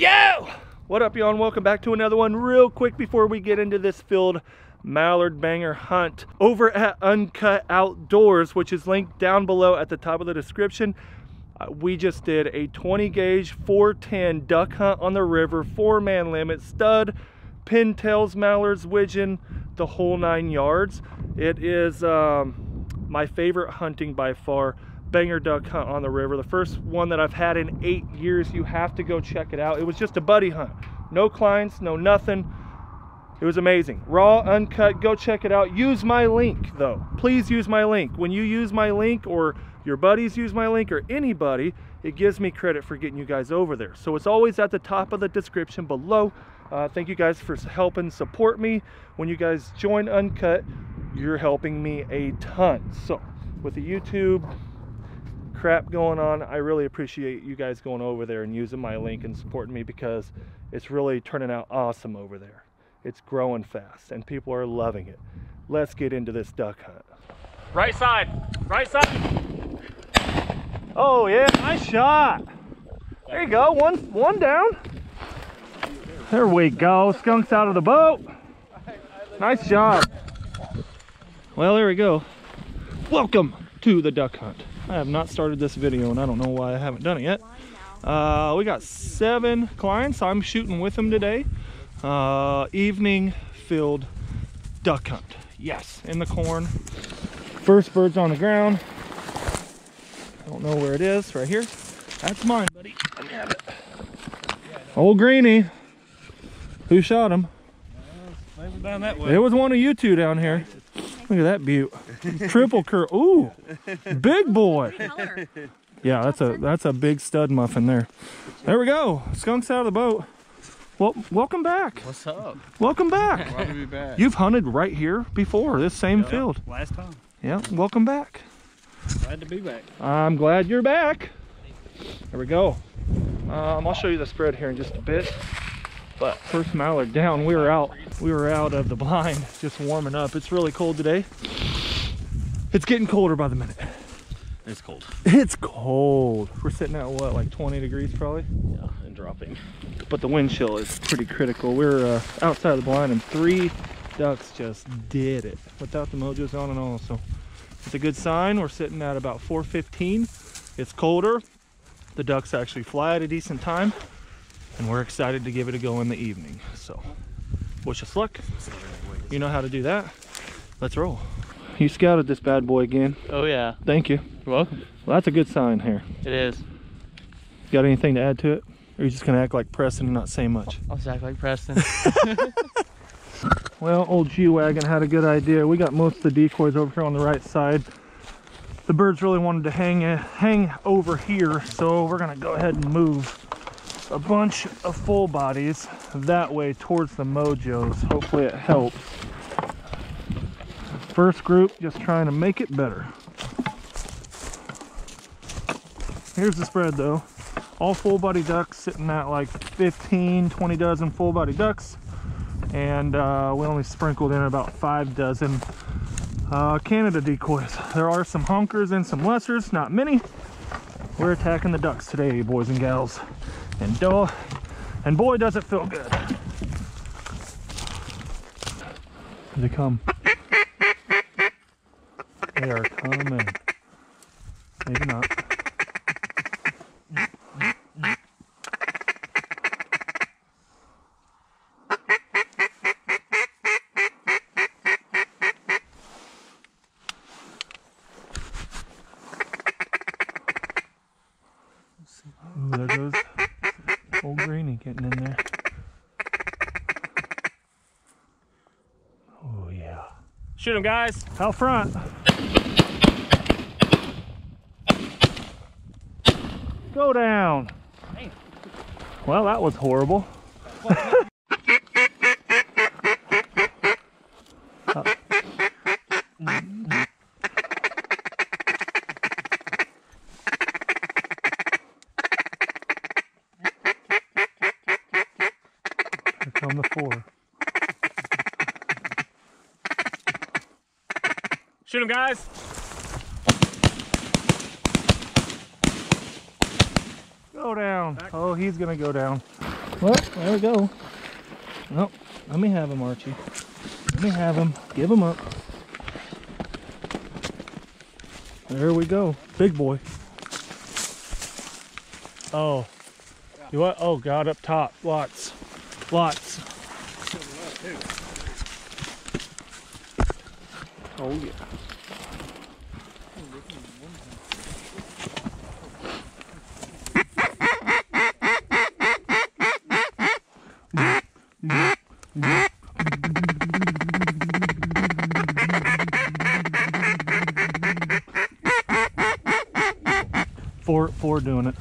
Yo! What up, y'all, and welcome back to another one. Real quick before we get into this field mallard banger hunt over at Uncut Outdoors, which is linked down below at the top of the description. Uh, we just did a 20 gauge 410 duck hunt on the river, four man limit, stud, pintails, mallards, widgeon, the whole nine yards. It is um, my favorite hunting by far banger duck hunt on the river. The first one that I've had in eight years. You have to go check it out. It was just a buddy hunt. No clients, no nothing. It was amazing. Raw, uncut, go check it out. Use my link though. Please use my link. When you use my link or your buddies use my link or anybody, it gives me credit for getting you guys over there. So it's always at the top of the description below. Uh, thank you guys for helping support me. When you guys join Uncut, you're helping me a ton. So with the YouTube crap going on, I really appreciate you guys going over there and using my link and supporting me because it's really turning out awesome over there. It's growing fast and people are loving it. Let's get into this duck hunt. Right side, right side. Oh yeah, nice shot. There you go, one, one down. There we go, skunk's out of the boat. Nice job. Well, there we go. Welcome to the duck hunt. I have not started this video and I don't know why I haven't done it yet. Uh, we got seven clients. I'm shooting with them today. Uh, evening field duck hunt. Yes, in the corn. First bird's on the ground. I don't know where it is, right here. That's mine, buddy. Let me have it. Old Greeny. Who shot him? Down that way. It was one of you two down here. Look at that beaut. Triple curl. Ooh, big boy. Yeah, that's a that's a big stud muffin there. There we go. Skunk's out of the boat. Well, welcome back. What's up? Welcome back. Glad to be back. You've hunted right here before, this same field. Last time. Yeah, welcome back. Glad to be back. I'm glad you're back. There we go. Um, I'll show you the spread here in just a bit. But first mallard down, we were out. We were out of the blind, just warming up. It's really cold today. It's getting colder by the minute. It's cold. It's cold. We're sitting at what, like 20 degrees probably? Yeah, and dropping. But the wind chill is pretty critical. We're uh, outside the blind and three ducks just did it without the mojos on and all. So it's a good sign. We're sitting at about 415. It's colder. The ducks actually fly at a decent time. And we're excited to give it a go in the evening. So wish us luck. You know how to do that. Let's roll. You scouted this bad boy again. Oh yeah. Thank you. You're welcome. Well, that's a good sign here. It is. Got anything to add to it? Or are you just gonna act like Preston and not say much? I'll just act like Preston. Well, old G-Wagon had a good idea. We got most of the decoys over here on the right side. The birds really wanted to hang uh, hang over here, so we're gonna go ahead and move a bunch of full bodies that way towards the mojos. Hopefully it helps. First group, just trying to make it better. Here's the spread though. All full body ducks sitting at like 15, 20 dozen full body ducks and uh, we only sprinkled in about five dozen uh, Canada decoys. There are some honkers and some lessers, not many. We're attacking the ducks today, boys and gals. And duh, and boy does it feel good. Here they come. They are coming. Maybe not. Ooh, there goes old Greeny getting in there. Oh yeah. Shoot him, guys. Out front. Go down. Well, that was horrible. Uh, Here come the four. Shoot him, guys. Go down. Oh, he's gonna go down. Well, there we go. Well, let me have him, Archie. Let me have him. Give him up. There we go. Big boy. Oh. You what? Oh, God, up top. Lots. Lots. Oh yeah. Four, four doing it.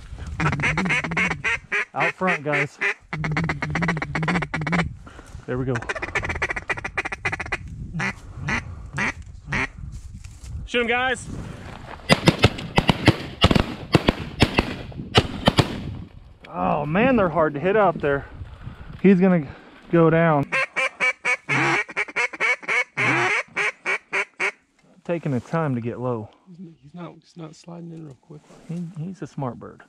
Out front, guys. There we go. Shoot him, guys. Oh man, they're hard to hit out there. He's gonna go down. Taking the time to get low. He's not. He's not sliding in real quick. He, he's a smart bird.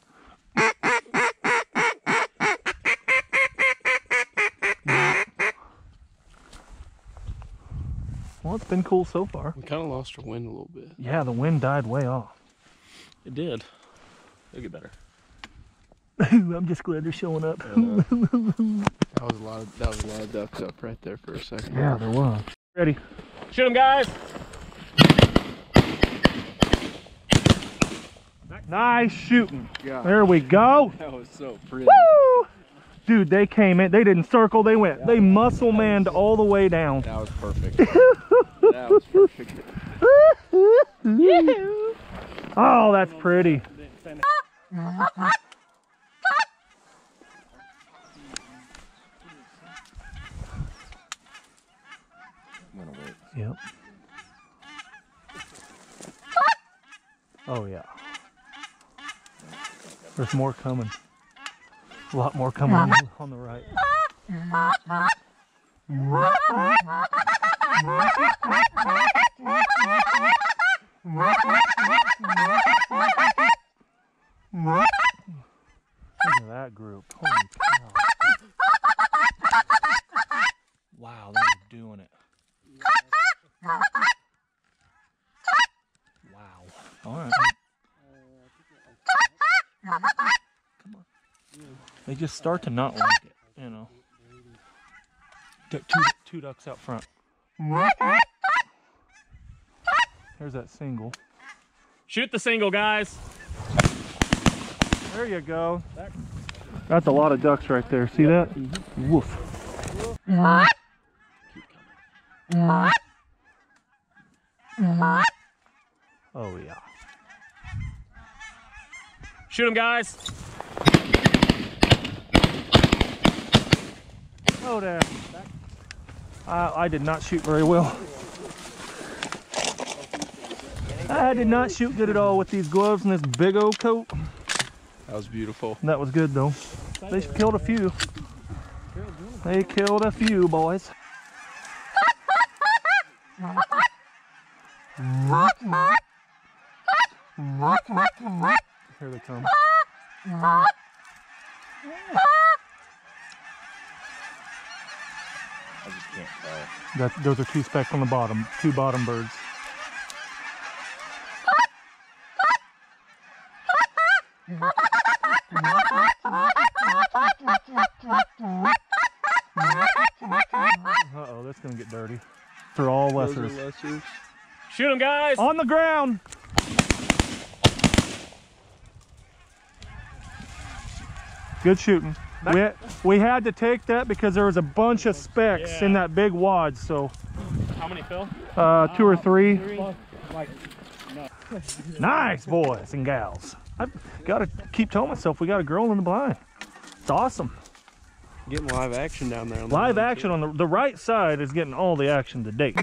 Well, it's been cool so far. We kind of lost our wind a little bit. Yeah, the wind died way off. It did. It'll get better. I'm just glad they're showing up. That was a lot. Of, that was a lot of ducks up right there for a second. Yeah, there was. Ready? Shoot him, guys. Nice shooting. God, There we go. that was so pretty. Woo! Dude, they came in. They didn't circle. They went. They muscle manned all the way down. That was perfect. that was perfect. Oh, that's pretty. Yep. Oh yeah. There's more coming. A lot more coming on the, on the right. Look at that group. Holy cow. Wow, they're doing it. Wow. All right. Come on. They just start to not like it, you know. Du- Two, two ducks out front. Here's that single. Shoot the single, guys. There you go. That's a lot of ducks right there. See that? Mm-hmm. Woof. Oh yeah. Shoot him, guys. Oh there. I, I did not shoot very well. I did not shoot good at all with these gloves and this big old coat. That was beautiful. That was good though. They killed a few. They killed a few boys. Here they come. I just can't tell. That, those are two specks on the bottom, two bottom birds. Uh-oh, that's gonna get dirty. They're all lessers. Shoot them, guys. On the ground! Good shooting. We, we had to take that because there was a bunch of specks in that big wad, so How many, Phil? uh, two or three. Nice boys and gals. I've got to keep telling myself we got a girl in the blind. It's awesome. Getting live action down there. On Live line, action on the, the right side is getting all the action to date.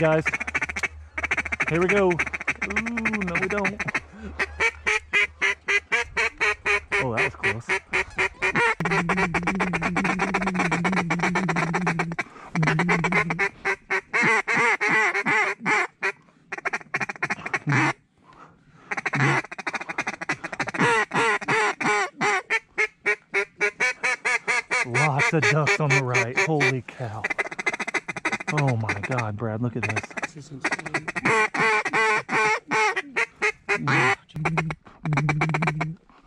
Guys. Here we go. Ooh, no, we don't. Oh, that was close. Lots of ducks on the right. Holy cow. Oh my god, Brad, look at this.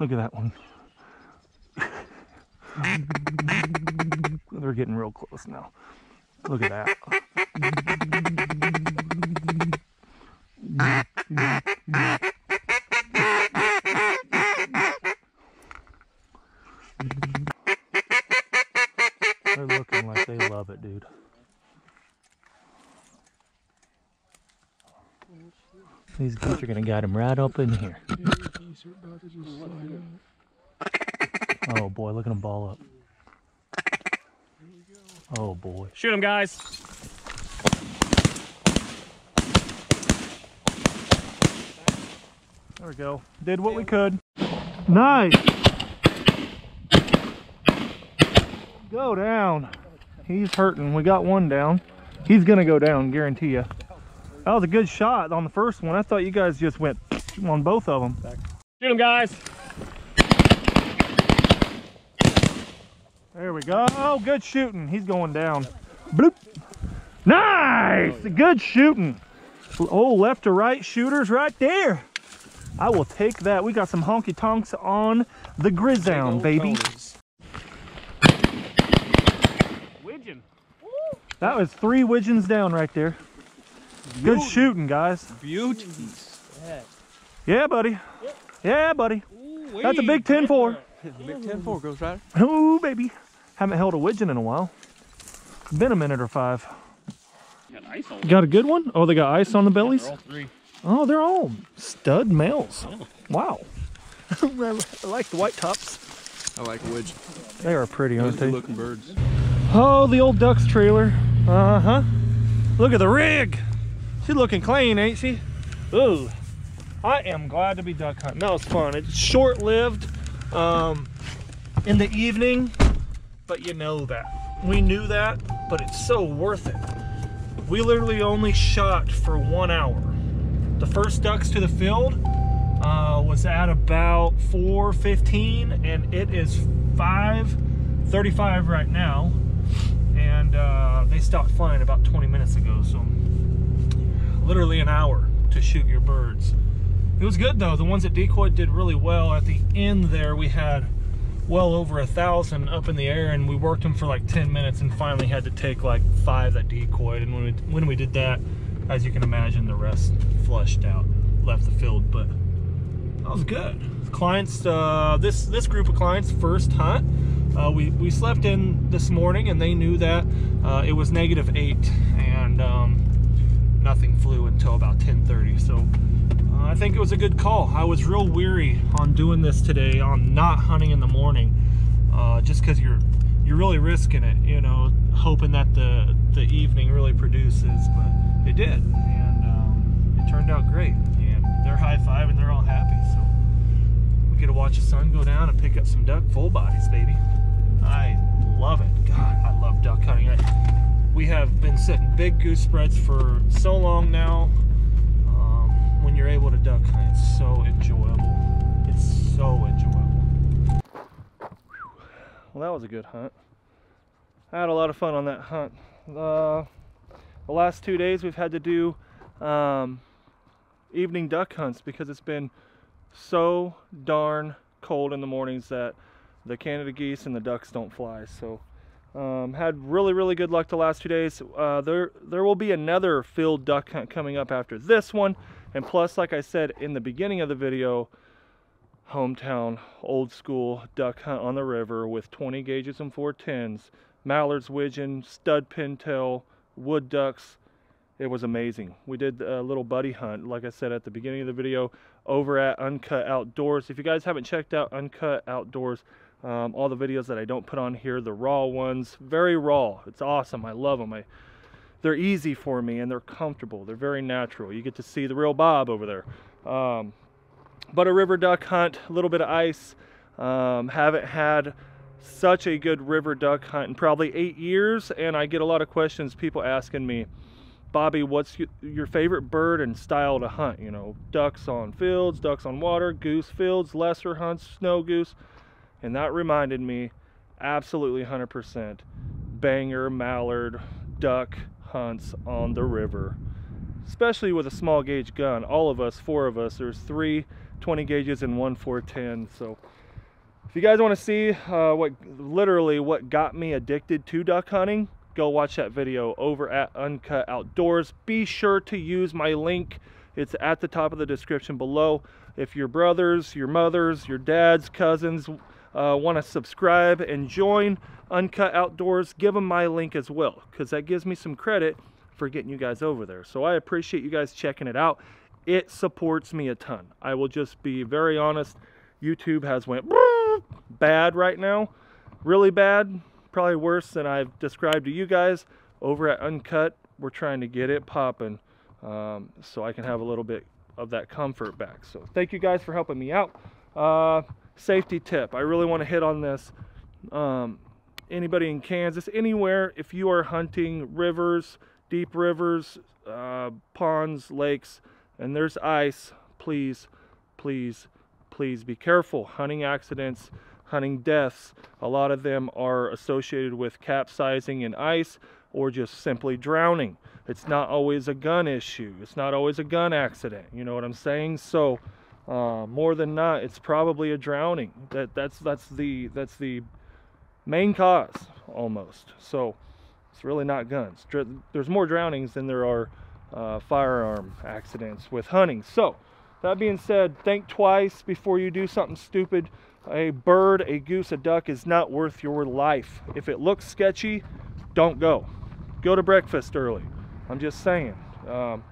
Look at that one. They're getting real close now. Look at that. They're looking like they love it, dude. These geese are gonna guide him right up in here. Oh boy, look at him ball up. Oh boy. Shoot him, guys. There we go. Did what we could. Nice. Go down. He's hurting. We got one down. He's gonna go down, guarantee you. That was a good shot on the first one. I thought you guys just went on both of them. Shoot him, guys. There we go. Oh, good shooting. He's going down. Bloop. Nice. Good shooting. Oh, left to right shooters right there. I will take that. We got some honky tonks on the Grizound, baby. Widgeon. That was three widgeons down right there. Good shooting, guys. Beauties. Yeah, buddy. Yeah, buddy. That's a big 10-4. Big 10 4 goes right. Ooh, baby. Haven't held a widgeon in a while. Been a minute or five. Got ice on. Got a good one? Oh, they got ice on the bellies? They're. Oh, they're all stud males. Wow. I like the white tops. I like widge. They are pretty, aren't they? looking birds. Oh, the old Dux trailer. Uh-huh. Look at the rig. She's looking clean, ain't she? Ooh. I am glad to be duck hunting. That was fun. It's short-lived um, in the evening, but you know that. We knew that, but it's so worth it. We literally only shot for one hour. The first ducks to the field uh, was at about 4.15 and it is 5.35 right now and uh, they stopped flying about 20 minutes ago so literally an hour to shoot your birds it was good though. The ones that decoyed did really well. At the end there we had well over a thousand up in the air and we worked them for like 10 minutes and finally had to take like five that decoyed. And when we, when we did that as you can imagine the rest flushed out left the field. But that was good. Clients uh, this this group of clients first hunt uh, we, we slept in this morning and they knew that uh, it was negative eight and um, nothing flew until about 10:30. So uh, I think it was a good call. I was real weary on doing this today, on not hunting in the morning, uh, just because you're you're really risking it, you know, hoping that the the evening really produces. But it did, and um, it turned out great. And they're high five and they're all happy. So we get to watch the sun go down and pick up some duck full bodies, baby. I love it. God, I love duck hunting. I, we have been setting big goose spreads for so long now. That was a good hunt. I had a lot of fun on that hunt. The last two days we've had to do um, evening duck hunts because it's been so darn cold in the mornings that the Canada geese and the ducks don't fly. So um, had really really good luck the last two days. Uh, there there will be another field duck hunt coming up after this one, and plus, like I said in the beginning of the video, hometown old school duck hunt on the river with 20 gauges and 410s. mallards, widgeon, stud pintail, wood ducks. It was amazing. We did a little buddy hunt, like I said at the beginning of the video, over at Uncut Outdoors. If you guys haven't checked out Uncut Outdoors, um, all the videos that I don't put on here, the raw ones, very raw. It's awesome. I love them. I, they're easy for me and they're comfortable. They're very natural. You get to see the real Bob over there. Um, but a river duck hunt, a little bit of ice. Um, haven't had such a good river duck hunt in probably eight years, and I get a lot of questions, people asking me, Bobby, what's your favorite bird and style to hunt? You know, ducks on fields, ducks on water, goose fields, lesser hunts, snow goose. And that reminded me, absolutely 100%, banger, mallard, duck hunts on the river, especially with a small gauge gun. All of us, four of us, there's three 20 gauges and one 410. So if you guys want to see uh, what literally what got me addicted to duck hunting, go watch that video over at Uncut Outdoors. Be sure to use my link. It's at the top of the description below. If your brothers, your mothers, your dads, cousins uh, want to subscribe and join Uncut Outdoors, give them my link as well because that gives me some credit for getting you guys over there. So I appreciate you guys checking it out. It supports me a ton. I will just be very honest. YouTube has went bad right now, really bad, probably worse than I've described to you guys. Over at Uncut, we're trying to get it popping um, so I can have a little bit of that comfort back. So thank you guys for helping me out. Uh, safety tip, I really want to hit on this. Um, anybody in Kansas, anywhere, if you are hunting rivers, deep rivers, uh, ponds, lakes, and there's ice, please, please, please be careful. Hunting accidents, hunting deaths, a lot of them are associated with capsizing in ice or just simply drowning. It's not always a gun issue. It's not always a gun accident. You know what I'm saying? So, uh, more than not, it's probably a drowning. That that's that's the that's the main cause almost. So, it's really not guns. There's more drownings than there are uh, firearm accidents with hunting. So, that being said, think twice before you do something stupid. A bird, a goose, a duck is not worth your life. If it looks sketchy, don't go. Go to breakfast early. I'm just saying. Um,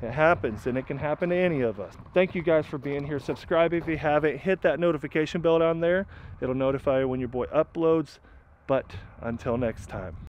it happens and it can happen to any of us. Thank you guys for being here. Subscribe if you haven't. Hit that notification bell down there. It'll notify you when your boy uploads. But until next time.